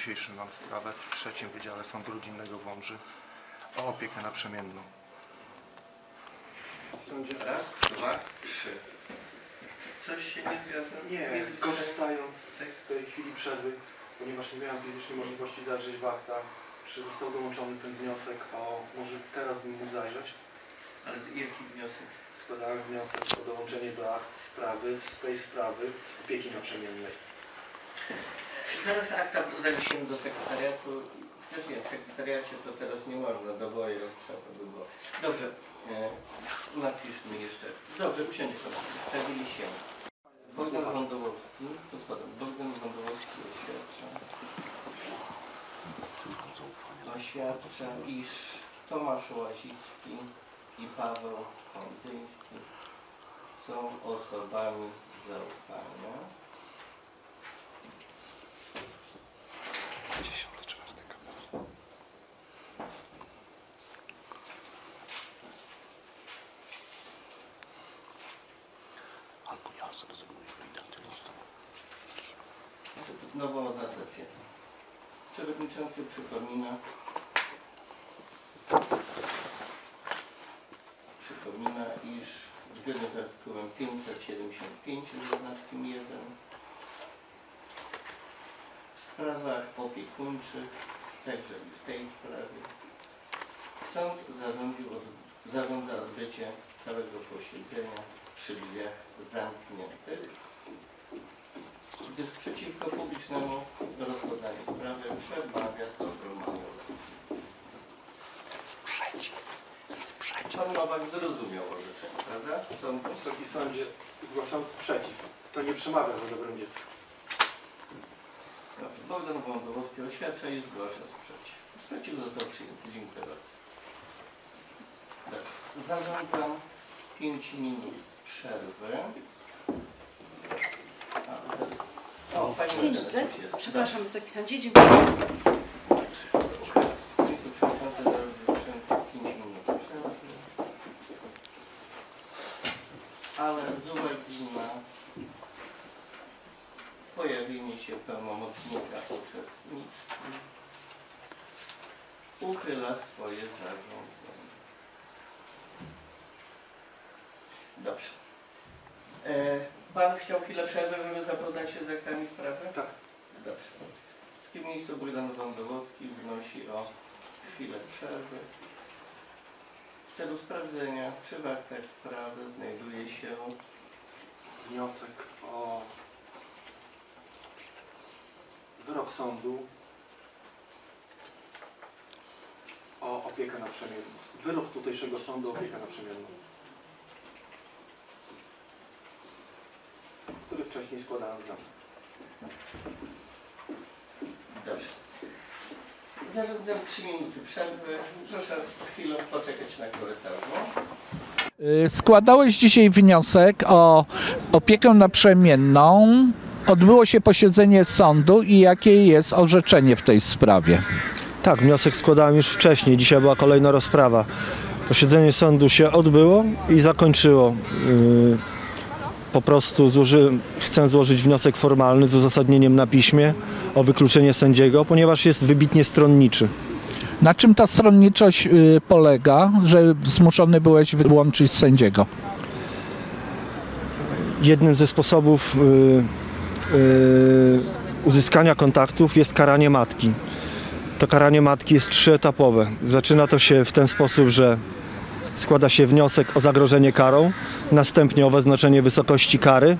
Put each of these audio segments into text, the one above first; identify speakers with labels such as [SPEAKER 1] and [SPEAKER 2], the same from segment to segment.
[SPEAKER 1] dzisiejszym mam sprawę w trzecim Wydziale Sądu Rodzinnego w Łomży o opiekę naprzemienną. Sądzie
[SPEAKER 2] Raz, dwa, trzy. Coś się nie zgadza?
[SPEAKER 1] Nie, korzystając z tej chwili przerwy, ponieważ nie miałem fizycznej możliwości zajrzeć w aktach, czy został dołączony ten wniosek o, może teraz bym mógł zajrzeć,
[SPEAKER 2] Ale jaki wniosek?
[SPEAKER 1] składałem wniosek o dołączenie do akt sprawy, z tej sprawy, z opieki naprzemiennej.
[SPEAKER 2] Zaraz akta zaniesiemy do sekretariatu. Też nie, w sekretariacie to teraz nie można, do boju trzeba by było. Dobrze, e, napiszmy jeszcze. Dobrze, usiądźmy. Stawili się. Bogdan Wądołowski, tu spadam. Bogdan Wądołowski oświadcza. Oświadcza, iż Tomasz Łazicki i Paweł Kądzyński są osobami zaufania. Nową adnotację. Przewodniczący przypomina, przypomina, iż zgodnie z artykułem 575 z znaczkiem 1 w sprawach opiekuńczych, także i w tej sprawie, sąd zarządził zarządza odbycie całego posiedzenia przy drzwiach zamkniętych gdyż przeciwko publicznemu rozpoznaniu sprawy przemawia dobro małe.
[SPEAKER 1] Sprzeciw. Sprzeciw.
[SPEAKER 2] Pan Nowak zrozumiał orzeczenie, prawda? Sąd
[SPEAKER 1] Wysoki sądzie, zgłaszam sprzeciw. To nie przemawia za dobrym dziecku.
[SPEAKER 2] Dobrze, Bogdan Wądowski oświadcza i zgłasza sprzeciw. Sprzeciw został przyjęty. Dziękuję bardzo. Dobrze. Zarządzam 5 minut przerwy. A, zaraz- O, pani
[SPEAKER 3] Dzień dobry. Przepraszam, Wysoki Sądzie, dziękuję.
[SPEAKER 2] Przewodniczący zaraz wyprząta 5 minut przerwy. Ale uwagi na pojawienie się pełnomocnika uczestniczki uchyla swoje zarządzenie. Dobrze. E, pan chciał chwilę przerwy, żeby zapoznać się z aktami sprawy?
[SPEAKER 1] Tak.
[SPEAKER 2] Dobrze. W tym miejscu Bogdan Wądowski wnosi o chwilę przerwy w celu sprawdzenia, czy w aktach sprawy znajduje się
[SPEAKER 1] Wniosek o wyrok sądu o opiekę naprzemienną. Wyrok tutejszego sądu o opiekę naprzemienną. Wcześniej składałem wniosek.
[SPEAKER 2] Dobrze. Zarządzam 3 minuty przerwy. Proszę chwilę poczekać na korytarzu.
[SPEAKER 4] Y, Składałeś dzisiaj wniosek o opiekę naprzemienną. Odbyło się posiedzenie sądu i jakie jest orzeczenie w tej sprawie?
[SPEAKER 5] Tak, wniosek składałem już wcześniej. Dzisiaj była kolejna rozprawa. Posiedzenie sądu się odbyło i zakończyło. Po prostu złożyłem, chcę złożyć wniosek formalny z uzasadnieniem na piśmie o wykluczenie sędziego, ponieważ jest wybitnie stronniczy.
[SPEAKER 4] Na czym ta stronniczość y, polega, że zmuszony byłeś wyłączyć sędziego?
[SPEAKER 5] Jednym ze sposobów yy, yy, uzyskania kontaktów jest karanie matki. To karanie matki jest trzyetapowe. Zaczyna to się w ten sposób, że składa się wniosek o zagrożenie karą, następnie o wyznaczenie wysokości kary,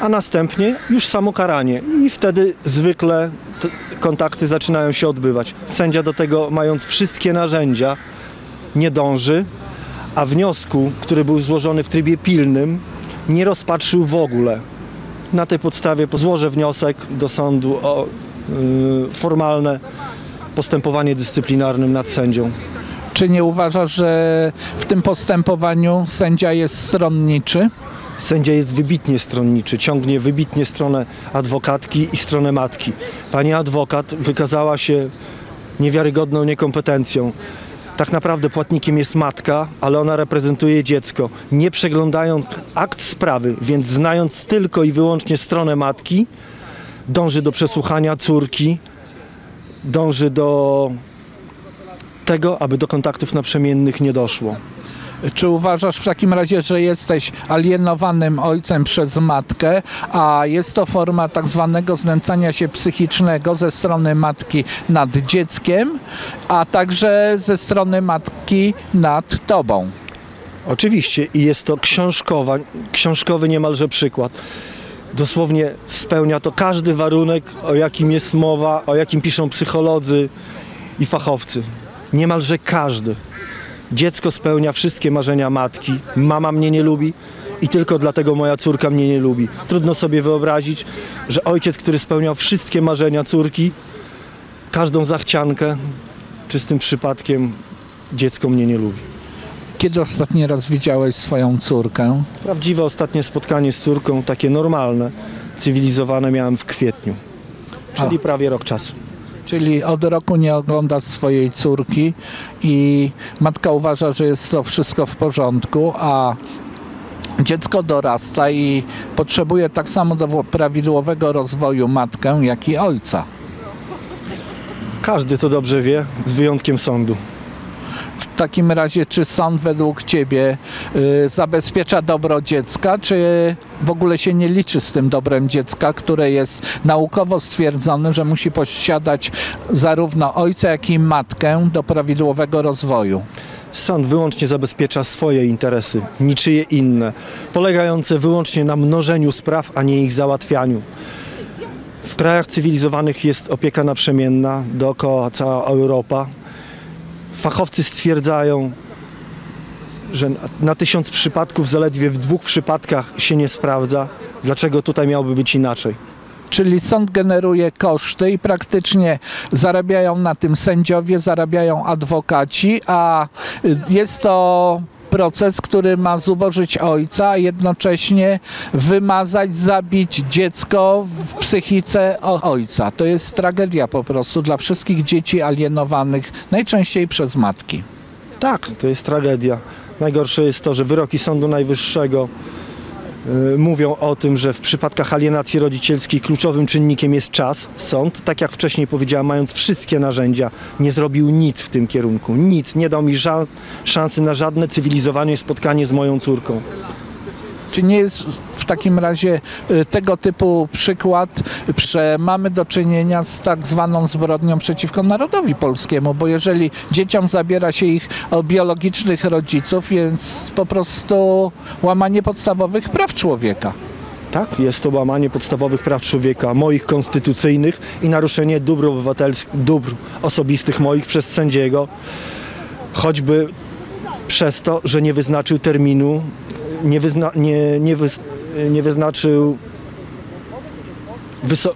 [SPEAKER 5] a następnie już samo karanie. I wtedy zwykle kontakty zaczynają się odbywać. Sędzia do tego, mając wszystkie narzędzia, nie dąży, a wniosku, który był złożony w trybie pilnym, nie rozpatrzył w ogóle. Na tej podstawie złożę wniosek do sądu o y, formalne postępowanie dyscyplinarnym nad sędzią.
[SPEAKER 4] Czy nie uważasz, że w tym postępowaniu sędzia jest stronniczy?
[SPEAKER 5] Sędzia jest wybitnie stronniczy, ciągnie wybitnie stronę adwokatki i stronę matki. Pani adwokat wykazała się niewiarygodną niekompetencją. Tak naprawdę płatnikiem jest matka, ale ona reprezentuje dziecko. Nie przeglądając akt sprawy, więc znając tylko i wyłącznie stronę matki, dąży do przesłuchania córki dąży do tego, aby do kontaktów naprzemiennych nie doszło.
[SPEAKER 4] Czy uważasz w takim razie, że jesteś alienowanym ojcem przez matkę, a jest to forma tak zwanego znęcania się psychicznego ze strony matki nad dzieckiem, a także ze strony matki nad tobą?
[SPEAKER 5] Oczywiście i jest to książkowa, książkowy niemalże przykład. Dosłownie spełnia to każdy warunek, o jakim jest mowa, o jakim piszą psycholodzy i fachowcy. Niemalże każdy. Dziecko spełnia wszystkie marzenia matki. Mama mnie nie lubi i tylko dlatego moja córka mnie nie lubi. Trudno sobie wyobrazić, że ojciec, który spełniał wszystkie marzenia córki, każdą zachciankę, czystym przypadkiem dziecko mnie nie lubi.
[SPEAKER 4] Kiedy ostatni raz widziałeś swoją córkę?
[SPEAKER 5] Prawdziwe ostatnie spotkanie z córką, takie normalne, cywilizowane miałem w kwietniu, czyli
[SPEAKER 4] A.
[SPEAKER 5] prawie rok czasu.
[SPEAKER 4] Czyli od roku nie oglądasz swojej córki i matka uważa, że jest to wszystko w porządku, a dziecko dorasta i potrzebuje tak samo do prawidłowego rozwoju matkę, jak i ojca.
[SPEAKER 5] Każdy to dobrze wie, z wyjątkiem sądu.
[SPEAKER 4] W takim razie, czy sąd według Ciebie y, zabezpiecza dobro dziecka, czy w ogóle się nie liczy z tym dobrem dziecka, które jest naukowo stwierdzone, że musi posiadać zarówno ojca, jak i matkę do prawidłowego rozwoju?
[SPEAKER 5] Sąd wyłącznie zabezpiecza swoje interesy, niczyje inne, polegające wyłącznie na mnożeniu spraw, a nie ich załatwianiu. W krajach cywilizowanych jest opieka naprzemienna, dookoła cała Europa. Fachowcy stwierdzają, że na- tysiąc przypadków zaledwie w dwóch przypadkach się nie sprawdza. Dlaczego tutaj miałoby być inaczej?
[SPEAKER 4] Czyli sąd generuje koszty i praktycznie zarabiają na tym sędziowie, zarabiają adwokaci, a jest to proces, który ma zubożyć ojca, a jednocześnie wymazać, zabić dziecko w psychice ojca. To jest tragedia po prostu dla wszystkich dzieci alienowanych, najczęściej przez matki.
[SPEAKER 5] Tak, to jest tragedia. Najgorsze jest to, że wyroki Sądu Najwyższego mówią o tym, że w przypadkach alienacji rodzicielskiej kluczowym czynnikiem jest czas. Sąd, tak jak wcześniej powiedziałem, mając wszystkie narzędzia, nie zrobił nic w tym kierunku. Nic, nie dał mi ża- szansy na żadne cywilizowane spotkanie z moją córką.
[SPEAKER 4] Czy nie jest takim razie y, tego typu przykład, że mamy do czynienia z tak zwaną zbrodnią przeciwko narodowi polskiemu, bo jeżeli dzieciom zabiera się ich biologicznych rodziców, jest po prostu łamanie podstawowych praw człowieka.
[SPEAKER 5] Tak, jest to łamanie podstawowych praw człowieka, moich konstytucyjnych i naruszenie dóbr obywatelskich, dóbr osobistych moich przez sędziego, choćby przez to, że nie wyznaczył terminu, nie, wyzna, nie, nie, nie wyznaczył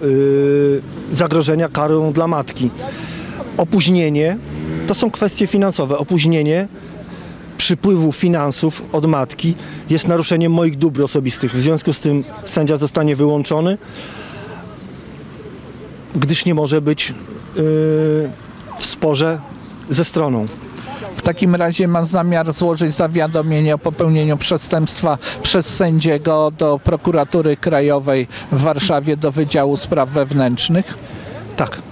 [SPEAKER 5] yy, zagrożenia karą dla matki. Opóźnienie to są kwestie finansowe. Opóźnienie przypływu finansów od matki jest naruszeniem moich dóbr osobistych. W związku z tym sędzia zostanie wyłączony, gdyż nie może być yy, w sporze ze stroną.
[SPEAKER 4] W takim razie ma zamiar złożyć zawiadomienie o popełnieniu przestępstwa przez sędziego do prokuratury krajowej w Warszawie do Wydziału Spraw Wewnętrznych.
[SPEAKER 5] Tak,